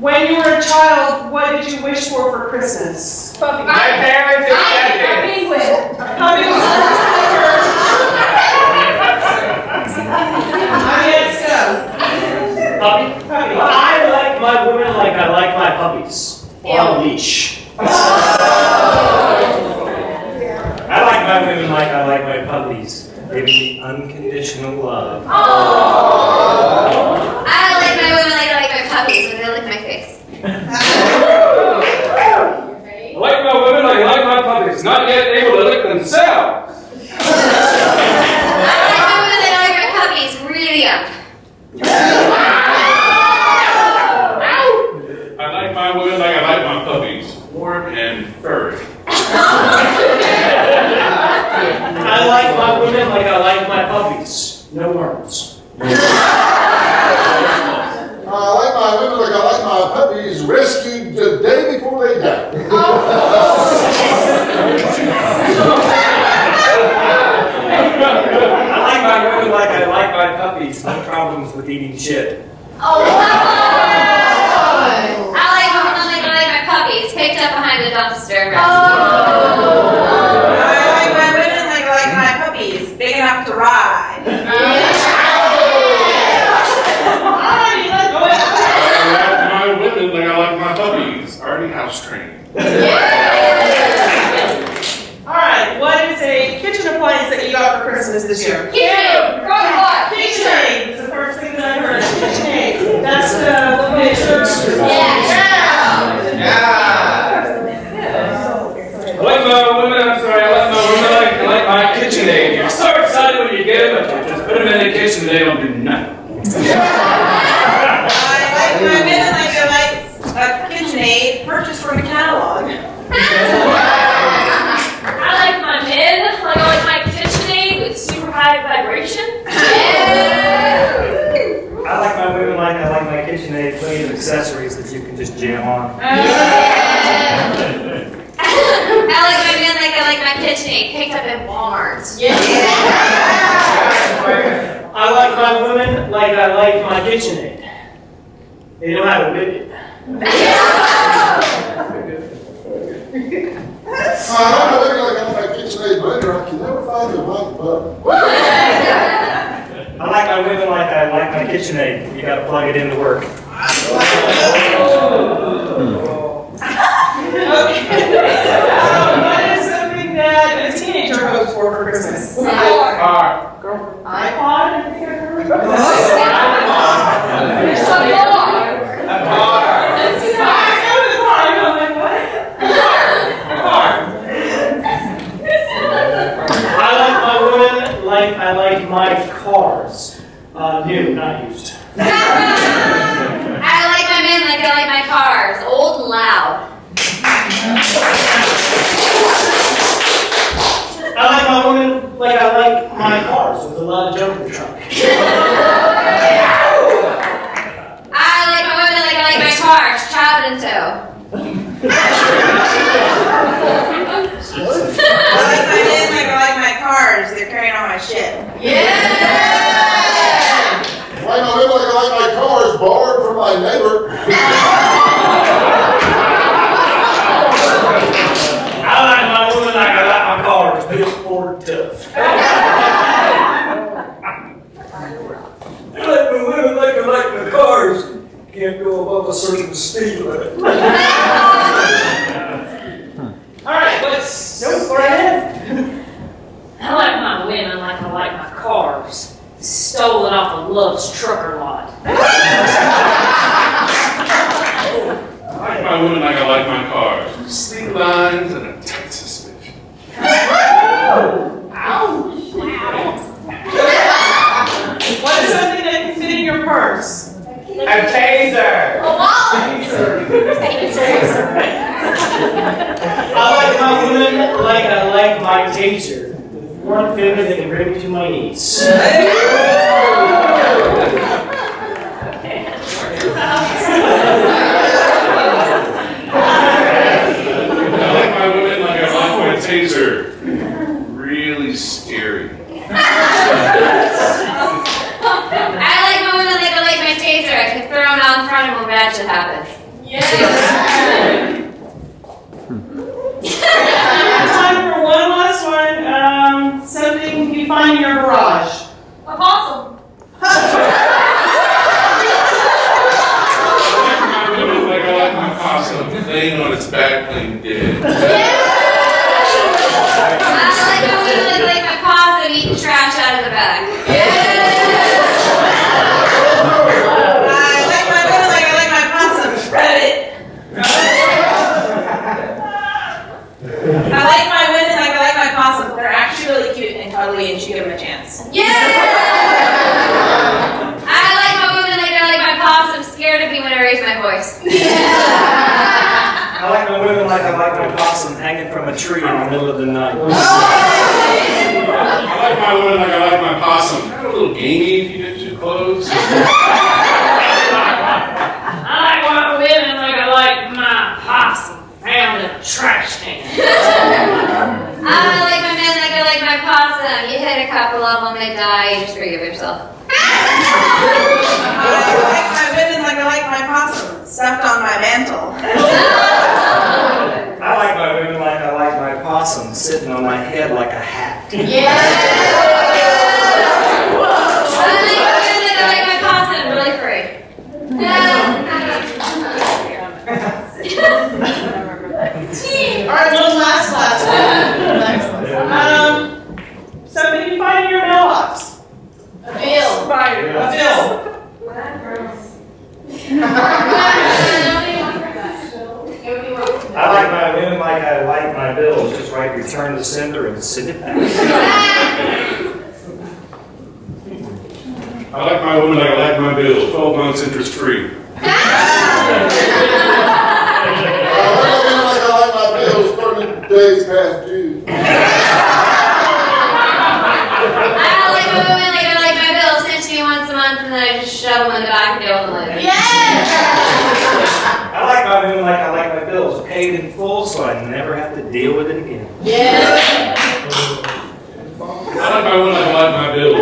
when you were a child, what did you wish for for Christmas? Puppy. My parents accepted. A penguin. Puppy. I guess so. Puppy? Puppy. I like my women like I like my puppies. On a leash. I like my women like I like my puppies. Giving me unconditional love. I like my women like I like my puppies when they lick my face. I like my women like I like my puppies, not yet able to lick themselves. I like my women like I like my puppies really young. I like my women like I like my puppies, warm and furry. I like my women like I like my puppies. No worms. I my like I like my puppies rescued the day before they die. I like my women like I like my puppies. No problems with eating shit. Oh, I like my women like I like my puppies picked up behind the dumpster. I like my women like I like my puppies, big enough to ride. Alrighty, let's go I like my women like I like my house trained. Alright, what is a kitchen appliance that you got for Christmas this year? KitchenAid, Crock-Pot. KitchenAid is the first thing that I heard. KitchenAid. That's the little bit Yeah. I like my women, I'm sorry, I like my women like I like my KitchenAid. You're so excited when you get them, but you just put them in the kitchen and they don't do nothing. I like my women like I like a KitchenAid purchased from the catalog. I like my men like I like my KitchenAid with super high vibration. I like my women like I like my KitchenAid plenty of accessories that you can just jam on. I like my men like I like my KitchenAid picked up at Walmart. Yeah. I like my women like I like my KitchenAid. They know how to whip it. I like my women like I like my KitchenAid blender. I can never find the right button. I like my women like I like my KitchenAid. You gotta plug it into work. I like my cars. Uh, new, not used. I like my men like I like my cars, old and loud. I like my women like I like my cars with a lot of junk in the trunk. I like my women like I like my cars, child and tow. I like my men like I like my cars, they're carrying all my shit. I like my women like I like my cars borrowed from my neighbor. I like my women like I like my cars built Ford tough. I like my women like I like my cars. Can't go above a certain speed limit. Alright, what's, no, go ahead. I like my women like I like my cars. Stolen off of Love's trucker lot. I like my women like I like my cars, sleek lines and a tight suspension. What is something that can fit in your purse? A taser. I like my women like I like my taser. With one finger that can bring me to my knees. I like my women like I like my taser, really scary. I like my women like I like my taser. I can throw it out in front of them when bad shit happens. Time for one last one. Um, something you find in your garage. A possum. I like my women like I like my possum, laying on its back playing dead. I like my women like, like my possum eating trash out of the bag. I like my women like I like my possum. Shred it. I like my women like I like my possum. They're actually really cute and cuddly, and you should give them a chance. Yeah! I like my women like I like my possum scared of me when I raise my voice. I like my women like I like my possum hanging from a tree in the middle of the night. Oh! I like my women like I like my possum. Kind of a little gamey if you get too close. I like my women like I like my possum found in a trash can. I like my men like I like my possum. You hit a them, they die, you just forgive yourself. I like my women like I like my possum. Stuffed on my mantle. I like my women like I like my possum sitting on my head like a hat. Yeah! I like my women like I like my possum, really free. All right, one last last one. Um, something you find in your mailbox. A bill. Spider. A bill. I like my women like I like my bills. Just write return to sender and send it back. I like my woman like I like my bills, 12 months interest free. I like I like my bills, thirty days past due. I like my women like I like my bills sent to me once a month and then I just shove them in the back and deal with them later. I like my room like I like my bills, paid in full so I never have to deal with it again. Yeah. I like my room like I like my bills.